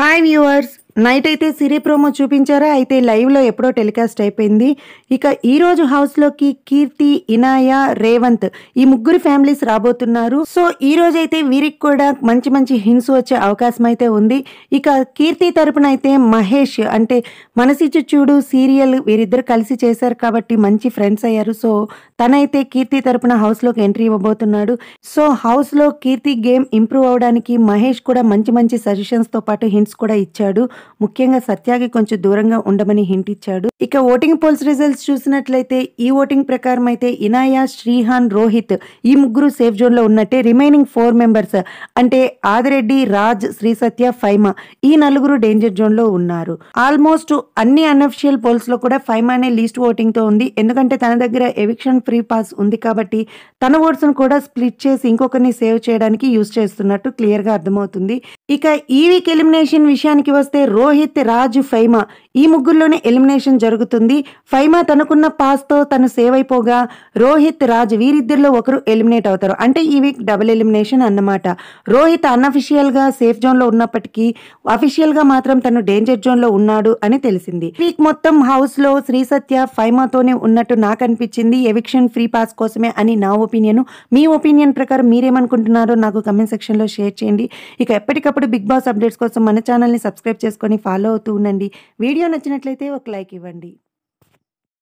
Hi viewers, night అయితే సిరి promo చూపించారా? అయితే లైవ్లో ఎప్పుడో టెలికాస్ట్ అయిపోయింది. ఇక ఈ రోజు హౌస్లోకి కీర్తి ఇనాయ రేవంత్ ఈ ముగ్గురు ఫ్యామిలీస్ రాబోతున్నారు. సో ఈ రోజు అయితే వీరికి కూడా మంచి మంచి హింట్స్ వచ్చే అవకాశం అయితే ఉంది. ఇక కీర్తి తరపున అయితే మహేష్ అంటే మనసిచ్చు చూడు సీరియల్ వీరిద్దరు కలిసి చేశారు కాబట్టి మంచి ఫ్రెండ్స్ అయ్యారు. సో తనైతే కీర్తి తరపున హౌస్లోకి ఎంట్రీ ఇవ్వబోతున్నాడు. సో హౌస్లో కీర్తి గేమ్ ఇంప్రూవ్ అవడానికి మహేష్ కూడా మంచి మంచి సజెషన్స్తో పాటు హింట్స్ కూడా ఇచ్చాడు. ముఖ్యంగా సత్యాకి కొంచెం దూరంగా ఉండమని హింట్ ఇచ్చాడు. ఇక ఓటింగ్ పోల్స్ రిజల్ట్స్ చూసినట్లయితే ఈ ఓటింగ్ ప్రకారం అయితే ఇనాయా శ్రీహాన్ రోహిత్ ఈ ముగ్గురు సేఫ్ జోన్లో ఉన్నట్టే రిమైనింగ్ ఫోర్ మెంబర్స్ అంటే ఆదిరెడ్డి రాజ్ శ్రీ సత్య ఫైమా ఈ నలుగురు డేంజర్ జోన్లో ఉన్నారు. ఆల్మోస్ట్ అన్ని అన్అఫిషియల్ పోల్స్లో కూడా ఫైమానే లీస్ట్ ఓటింగ్తో ఉంది. ఎందుకంటే తన దగ్గర ఎవిక్షన్ ఫ్రీ పాస్ ఉంది కాబట్టి తన ఓట్స్ కూడా స్ప్లిట్ చేసి ఇంకొకరిని సేవ్ చేయడానికి యూజ్ చేస్తున్నట్టు క్లియర్గా అర్థమవుతుంది. ఇక ఈ వీక్ ఎలిమినేషన్ విషయానికి వస్తే రోహిత్ రాజు ఫైమా ఈ ముగ్గురులోనే ఎలిమినేషన్ జరుగుతుంది. ఫైమా తనకున్న పాస్తో తను సేవ్ అయిపోగా రోహిత్ రాజ్ వీరిద్దరిలో ఒకరు ఎలిమినేట్ అవుతారు. అంటే ఈ వీక్ డబుల్ ఎలిమినేషన్ అన్నమాట. రోహిత్ అన్అఫిషియల్గా సేఫ్ జోన్లో ఉన్నప్పటికీ అఫీషియల్గా మాత్రం తను డేంజర్ జోన్లో ఉన్నాడు అని తెలిసింది. వీక్ మొత్తం హౌస్లో శ్రీ సత్య ఫైమాతోనే ఉన్నట్టు నాకు అనిపించింది. ఎవిక్షన్ ఫ్రీ పాస్ కోసమే అని నా ఒపీనియన్ మీ ఒపీనియన్ ప్రకారం మీరేమనుకుంటున్నారో నాకు కమెంట్ సెక్షన్లో షేర్ చేయండి. ఇక ఎప్పటికప్పుడు ఎప్పటికప్పుడు బిగ్ బాస్ అప్డేట్స్ కోసం మన ఛానల్ని సబ్స్క్రైబ్ చేసుకొని ఫాలో అవుతూ ఉండండి. వీడియో నచ్చినట్లయితే ఒక లైక్ ఇవ్వండి.